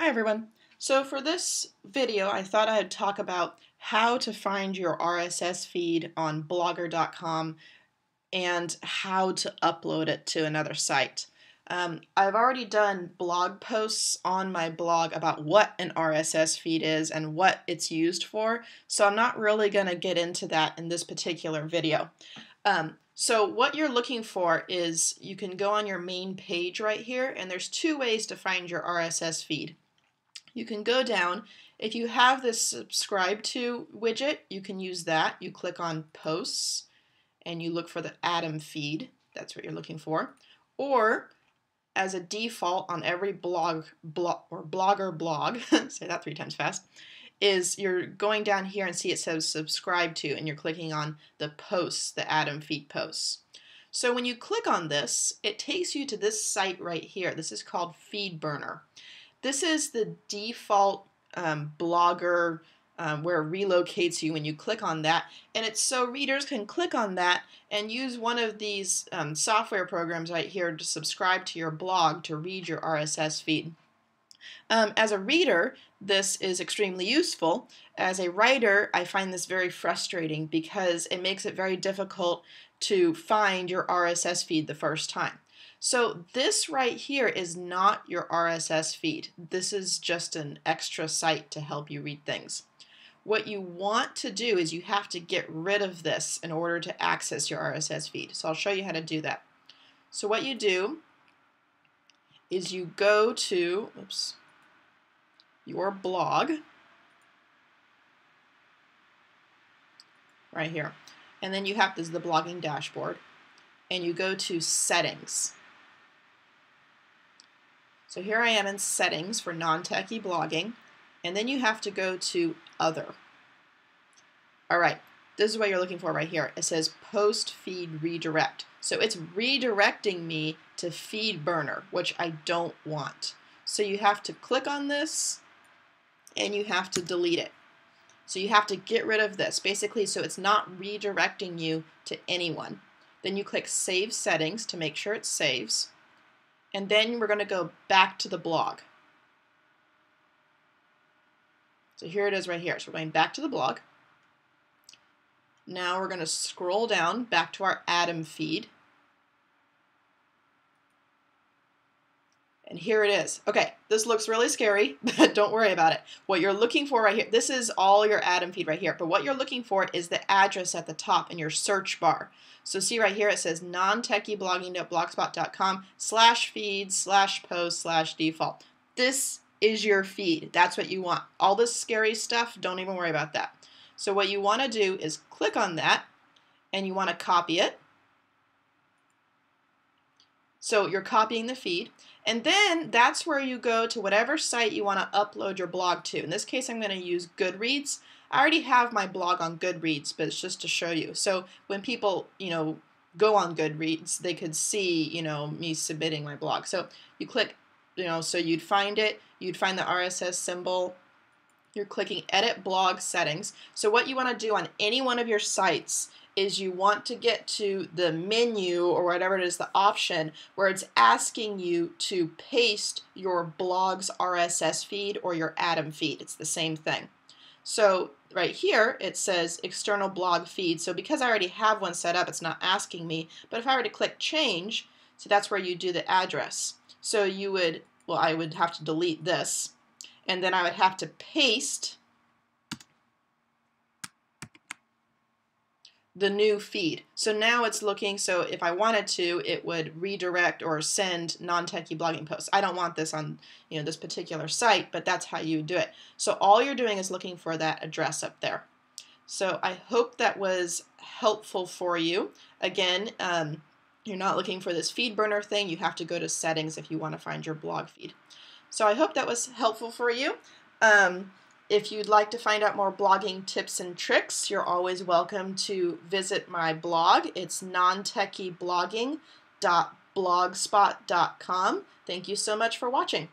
Hi everyone. So for this video I thought I'd talk about how to find your RSS feed on blogger.com and how to upload it to another site. Um, I've already done blog posts on my blog about what an RSS feed is and what it's used for, so I'm not really going to get into that in this particular video. Um, so what you're looking for is you can go on your main page right here and there's two ways to find your RSS feed. You can go down, if you have this subscribe to widget, you can use that. You click on posts and you look for the Atom feed, that's what you're looking for. Or as a default on every blog, blog or blogger blog, say that three times fast, is you're going down here and see it says subscribe to and you're clicking on the posts, the Atom feed posts. So when you click on this, it takes you to this site right here. This is called FeedBurner. This is the default um, blogger um, where it relocates you when you click on that. And it's so readers can click on that and use one of these um, software programs right here to subscribe to your blog to read your RSS feed. Um, as a reader, this is extremely useful. As a writer, I find this very frustrating because it makes it very difficult to find your RSS feed the first time. So this right here is not your RSS feed. This is just an extra site to help you read things. What you want to do is you have to get rid of this in order to access your RSS feed. So I'll show you how to do that. So what you do is you go to oops, your blog right here. And then you have this the blogging dashboard. And you go to settings. So here I am in settings for non-techie blogging. And then you have to go to other. All right, this is what you're looking for right here. It says post feed redirect. So it's redirecting me to FeedBurner, which I don't want. So you have to click on this and you have to delete it. So you have to get rid of this, basically so it's not redirecting you to anyone. Then you click Save Settings to make sure it saves. And then we're going to go back to the blog. So here it is right here. So we're going back to the blog. Now we're going to scroll down back to our Atom feed. And here it is. Okay, this looks really scary, but don't worry about it. What you're looking for right here, this is all your Atom feed right here, but what you're looking for is the address at the top in your search bar. So see right here, it says non-techieblogging.blogspot.com slash feed slash post slash default. This is your feed. That's what you want. All this scary stuff, don't even worry about that. So what you want to do is click on that and you want to copy it. So you're copying the feed. And then that's where you go to whatever site you want to upload your blog to. In this case, I'm going to use Goodreads. I already have my blog on Goodreads, but it's just to show you. So when people, you know, go on Goodreads, they could see, you know, me submitting my blog. So you click, you know, so you'd find it, you'd find the RSS symbol, you're clicking Edit Blog Settings. So what you want to do on any one of your sites is you want to get to the menu or whatever it is, the option where it's asking you to paste your blog's RSS feed or your Atom feed. It's the same thing. So right here it says external blog feed. So because I already have one set up, it's not asking me. But if I were to click change, so that's where you do the address. So you would, well, I would have to delete this. And then I would have to paste the new feed. So now it's looking, so if I wanted to, it would redirect or send non-techie blogging posts. I don't want this on you know this particular site, but that's how you do it. So all you're doing is looking for that address up there. So I hope that was helpful for you. Again, um, you're not looking for this feed burner thing. You have to go to settings if you want to find your blog feed. So I hope that was helpful for you. Um, if you'd like to find out more blogging tips and tricks, you're always welcome to visit my blog. It's nontechieblogging.blogspot.com. Thank you so much for watching.